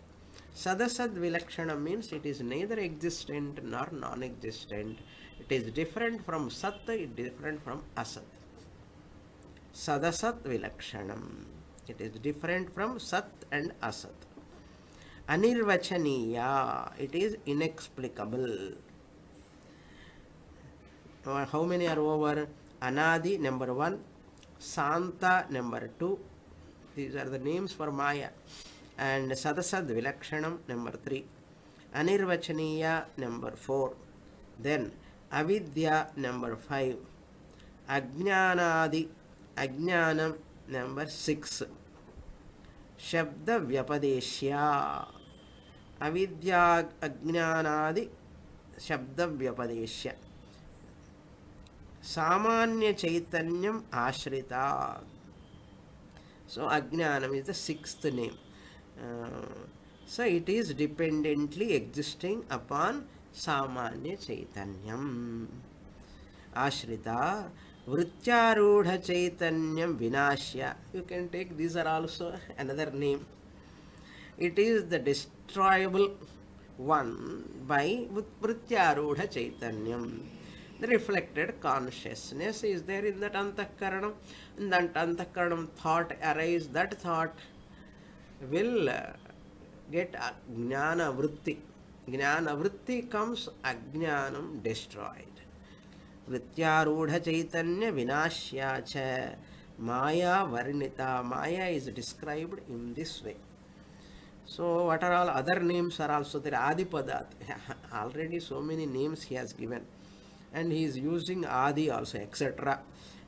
Speaker 1: Sadasad Vilakshana means it is neither existent nor non existent. It is different from Sat, it is different from Asat. Sadasat Vilakshanam. It is different from Sat and Asat. Anirvachaniya. It is inexplicable. Uh, How many are over? Anadi, number one. Santa, number two. These are the names for Maya. and sadasad vilakshanam number 3 anirvachaniya number 4 then avidya number 5 ajnanadi ajnanam number 6 ശബ്ദ വ്യപദേശ്യ അവിദ്യാ അജ്ഞാനാദി ശബ്ദ വ്യപദേശ്യ സാമാന്യ ചൈതന്യം ആശ്രിത so അജ്ഞാനം is the sixth name Uh, so it is dependently existing upon Samanya Chaitanyam. Ashrita Vrityarudha Chaitanyam Vinashya. You can take these are also another name. It is the destroyable one by Vrityarudha Chaitanyam. The reflected consciousness is there in that Antakaranam. In that Antakaranam thought arise, that thought will uh, get Jnana Vritti. Jnana Vritti comes, Ajnanam destroyed. Vrityarudha Chaitanya Vinashya cha Maya Varnita. Maya is described in this way. So, what are all other names are also there? Adipadat. Already so many names he has given. And he is using Adi also, etc.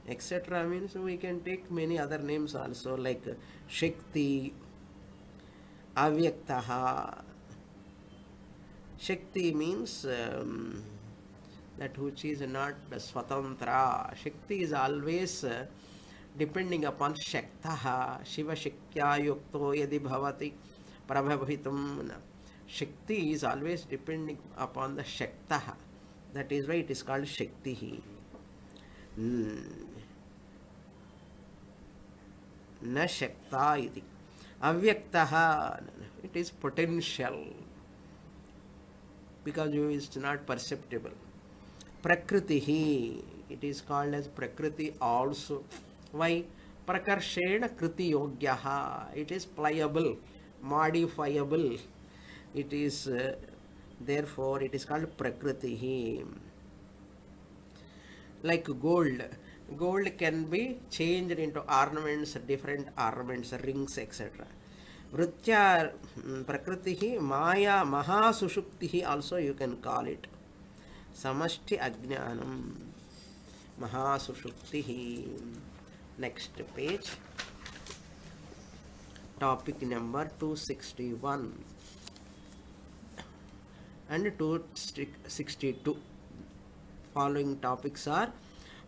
Speaker 1: Etc. means we can take many other names also like Shakti, Avyaktaha. Shakti means um, that which is not Swatantra. Shakti is always uh, depending upon Shaktaha. Shiva Shaktya Yukto Yadi Bhavati Prabhavitam. Shakti is always depending upon the Shaktaha. That is why it is called Shakti. Hmm. न शक्ता इति अव्यक्तः it is potential because you is not perceptible Prakritihi. It is called as Prakriti also. Why? Prakarshena Kriti Yogyaha. It is pliable, modifiable. It is, uh, therefore, it is called Prakritihi. Like gold. Gold can be changed into ornaments, different ornaments, rings, etc. Vritya mm, Prakritihi, Maya, Mahasushuptihi also you can call it. Samashti Ajnanam, Mahasushuptihi. Next page. Topic number 261 and 262. Following topics are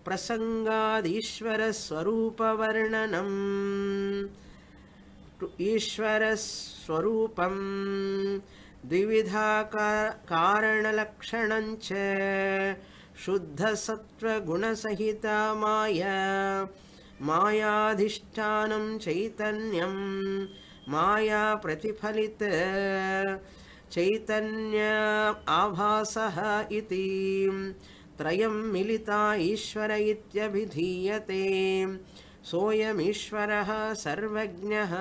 Speaker 1: प्रसङ्गादीश्वरस्वरूपवर्णनम् to ईश्वरस्वरूपं द्विविधा का- कारणलक्षणञ्च शुद्धसत्त्वगुणसहिता माया मायाधिष्ठानं चैतन्यं माया प्रतिफलित चैतन्य आभासः इति त्रयं मिलिता ईश्वर इत्यभिधीयते। सोऽयमीश्वरः सर्वज्ञः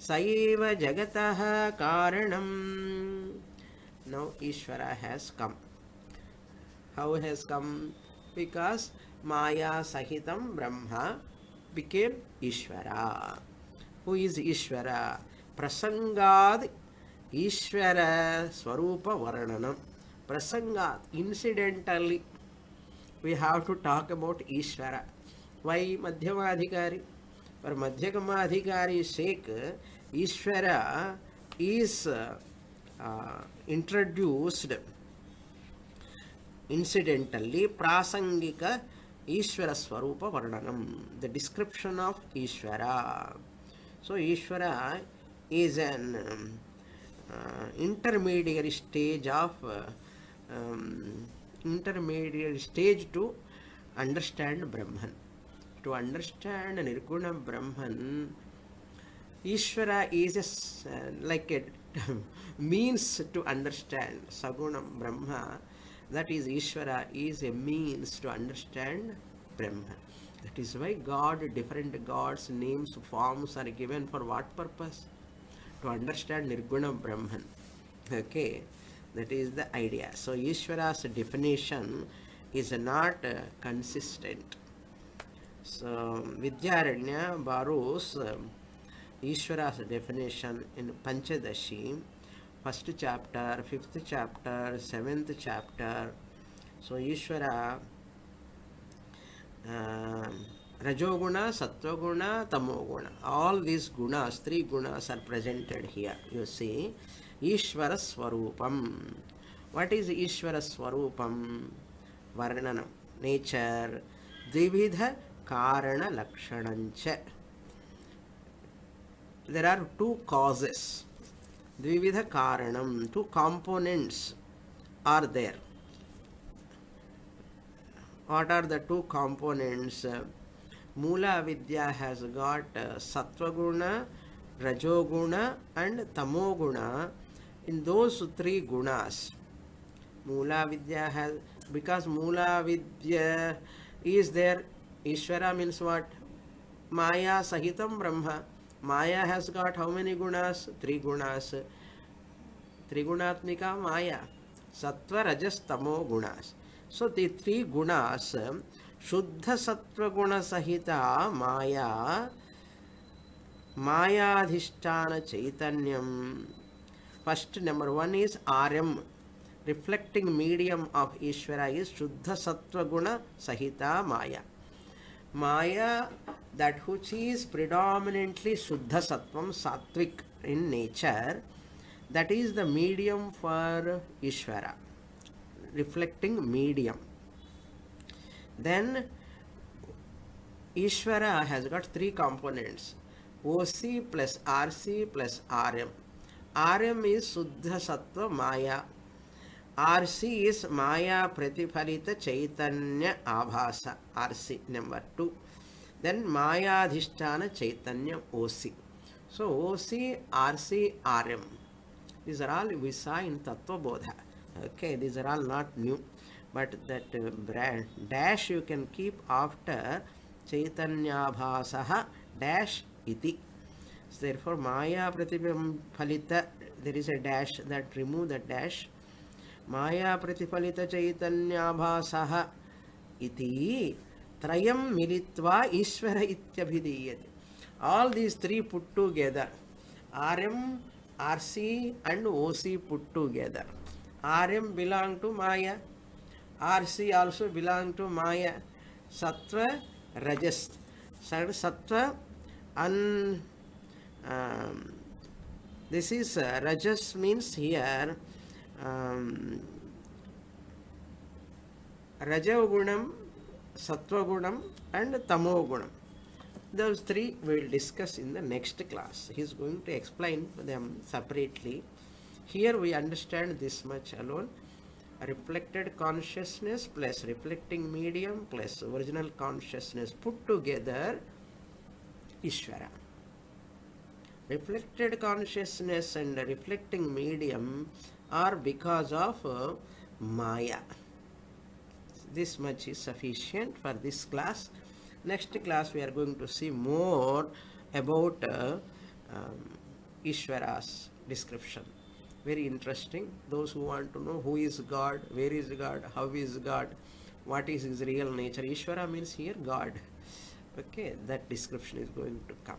Speaker 1: स एव जगतः कारणम्। Now Ishwar has come how has come because मायासहितं ब्रह्म बिकेम् ईश्वर हु इस् ईश्वर प्रसङ्गाद् ईश्वरस्वरूपवर्णनम् ప్రసంగ incidentally we have to talk about Eshwara. Why మధ్యమాధికారి? మరి మధ్యమాధికారి షేక్ ఈశ్వర ఈస్ ఇంట్రడ్యూస్డ్ ఇన్సిడెంటల్లీ ప్రాసంగిక ఈశ్వర స్వరూప వర్ణనం. The description of Eshwara. So Eshwara is an intermediate stage of um, uh, intermediary stage uh, um, to understand brahman to understand nirguna brahman Ishvara is a uh, like a means to understand Sagunam Brahma. That is Ishvara is a means to understand Brahma. That is why God, different gods, names, forms are given for what purpose? To understand Nirguna Brahman. Okay, that is the idea. So Ishvara's definition is not uh, consistent. So Vidyaranya borrows um, Ishvara's definition in Panchadashi, first chapter, fifth chapter, seventh chapter. So Ishvara, uh, Rajoguna, Sattva Tamoguna, all these gunas, three gunas are presented here. You see, Ishvara Swarupam. What is Ishvara Swarupam? Varnanam, nature, Dvividha Karana Lakshanancha. there are two causes dvividha karanam two components are there what are the two components Mula Vidya has got uh, Sattvaguna, Rajoguna and Tamoguna. In those three gunas, Mula Vidya has, because Mula Vidya is there, Ishvara means what? Maya Sahitam Brahma. Maya has got how many gunas? Three gunas. Trigunatmika Maya. Sattva, Rajas, Tamo gunas. So the three gunas, Shuddha Sattva Guna Sahita Maya, Mayadhisthana Chaitanyam. First number one is RM. Reflecting medium of Ishvara is Shuddha Sattva Guna Sahita Maya. Maya, that which is predominantly Shuddha Sattvam, Sattvic in nature, that is the medium for Ishvara, reflecting medium. Then Ishvara has got three components OC plus RC plus RM. RM is Suddha Sattva Maya. RC is Maya Pratiphalita Chaitanya Abhasa. RC number two. Then Maya Mayadhisthana Chaitanya OC. So OC, RC, RM. These are all we saw in Tattva Bodha. Okay, these are all not new. but that uh, brand dash you can keep after Chaitanya chaitanyabhasaha dash iti. Therefore maya pratiphalita there is a dash that remove the dash maya pratiphalita chaitanyabhasaha iti trayam militva ishvara ityabhidiyate all these three put together rm rc and oc put together rm belong to maya rc also belong to maya sattva rajas sattva un um, this is uh, rajas means here um, rajagunam sattvagunam and tamogunam. Those three we will discuss in the next class. He is going to explain them separately. Here we understand this much alone. Reflected consciousness plus reflecting medium plus original consciousness put together ishvara reflected consciousness and reflecting medium are because of uh, maya. This much is sufficient for this class. Next class we are going to see more about uh, um, ishvara's description. Very interesting. Those who want to know who is god where is god how is god what is his real nature? Ishvara means here god. Okay that description is going to come